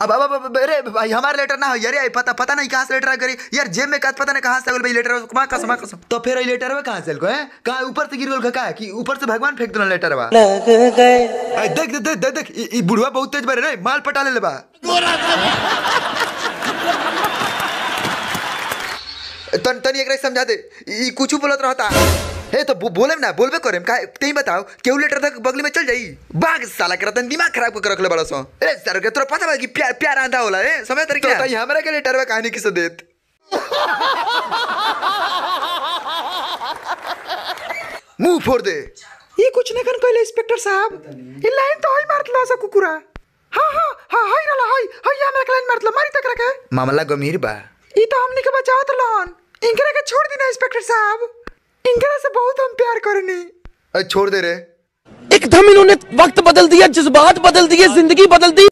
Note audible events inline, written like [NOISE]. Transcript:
अब अब अब अरे भाई हमारा लेटर ना हो यार ये पता पता नहीं कहाँ से लेटर आ करी। यार जेब में पता नहीं कहाँ से भाई लेटर कमा कसम कसम तो फिर ये लेटर में कहाँ से है? कहाँ ऊपर से गिर गल का है कि ऊपर से भगवान फेंक देना लेटर बा। देख देख देख देख ई- बुढ़वा बहुत तेज बारे रे माल पटा ले बा। [LAUGHS] तन तनी एकरा समझा दे कुछ बोलत रहता। हे तो बोले ना बोलबे करेम का तेई बताओ केहू लेटर तक बगल में चल जाई? बाग साला करतन दिमाग खराब कर रखले बड़ा सो। अरे सर के तोरा पता बा कि प्यार प्यार आंधा होला ए समय तरीके तो, तो हमरा के लेटर में कहानी किसे देत? मुँह फोड़ दे। ये कुछ नहीं कन कहले इंस्पेक्टर साहब। ये लाइन तो हाई मारत ला सा कुकुरा। हाँ हाँ हाँ हाई रला हाई हाई हमरा के लाइन मारत ला मारी तक रखे मामला गंभीर बा। ई तो हमनी के बचावत रहन इनकरा के छोड़ देना इंस्पेक्टर साहब। इनकरा से बहुत हम प्यार करनी छोड़ दे रहे। एकदम इन्होंने वक्त बदल दिया जज्बात बदल दिए ज़िंदगी बदल दी।